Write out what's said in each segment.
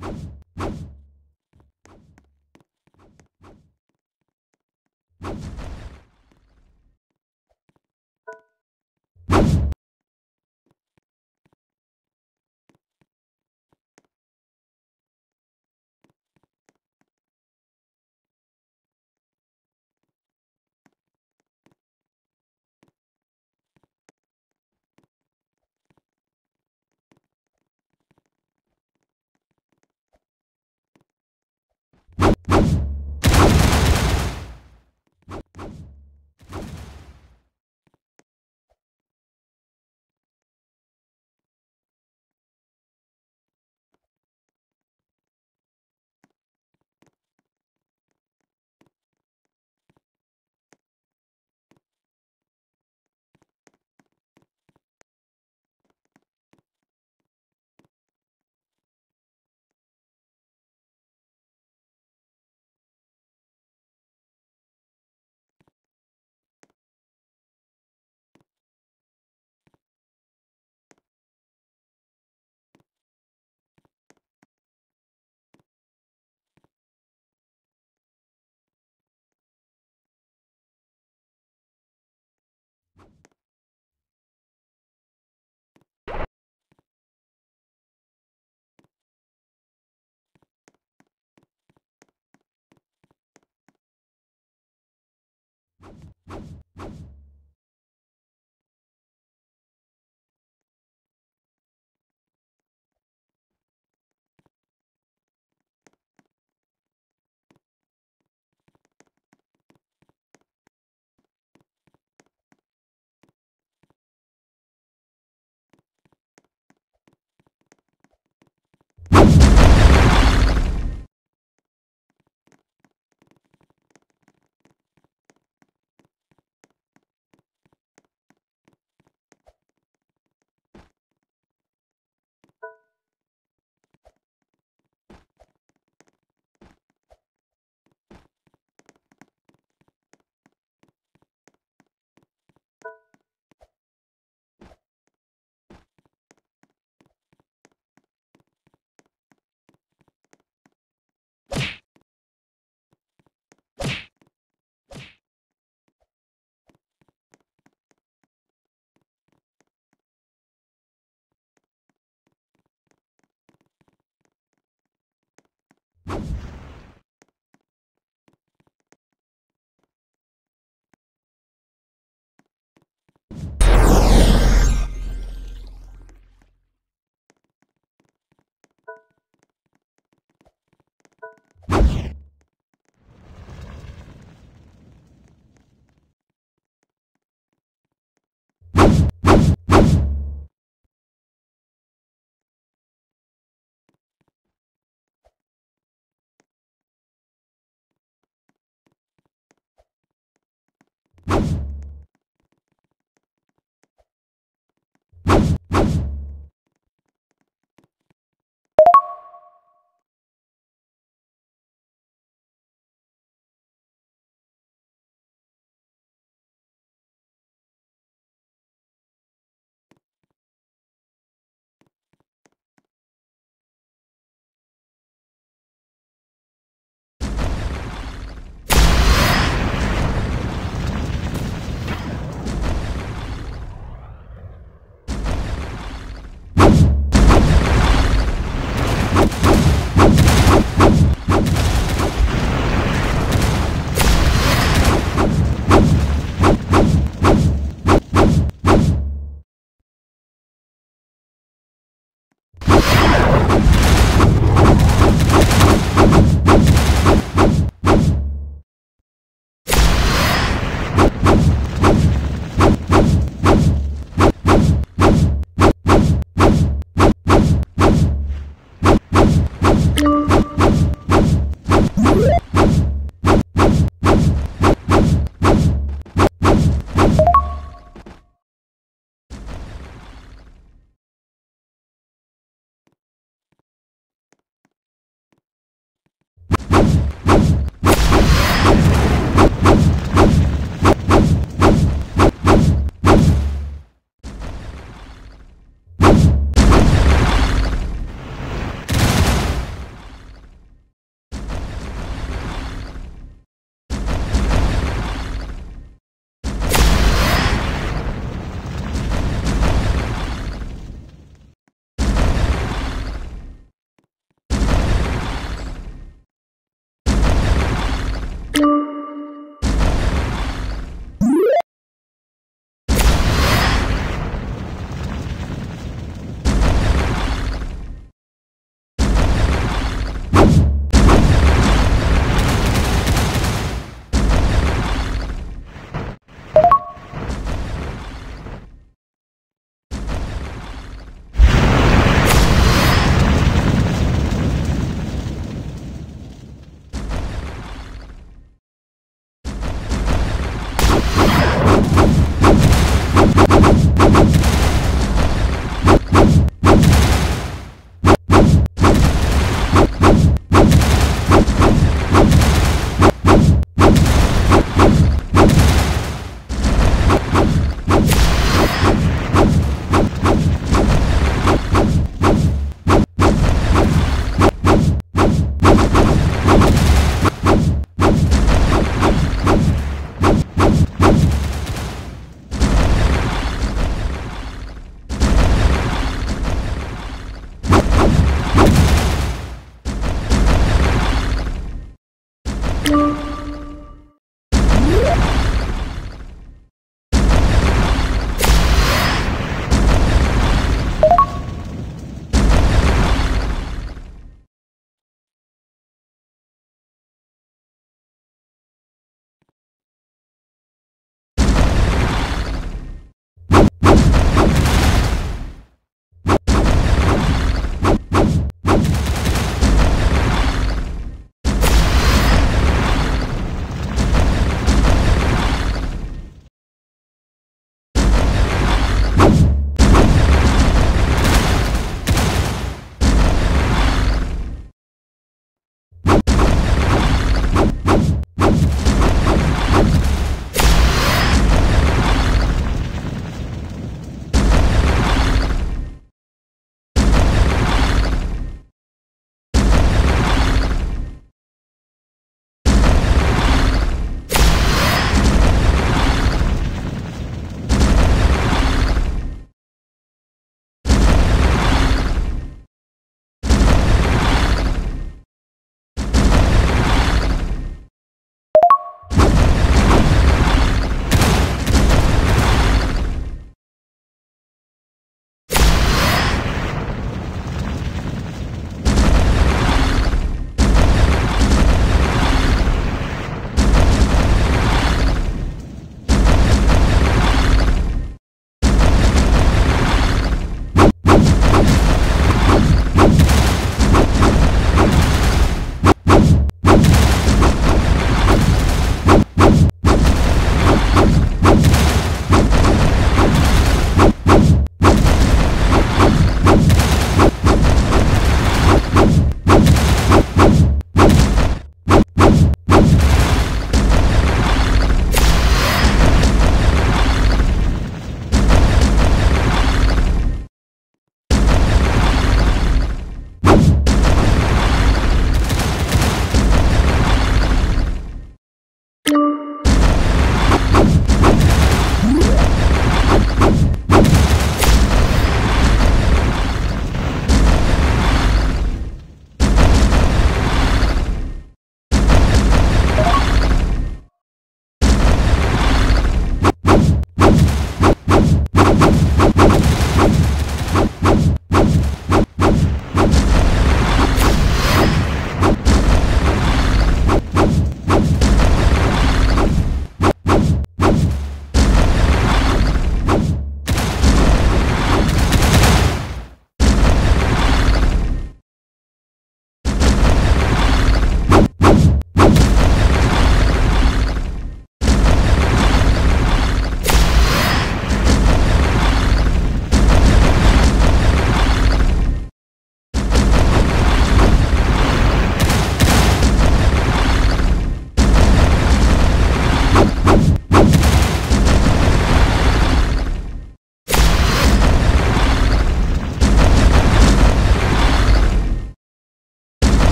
you you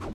you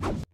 you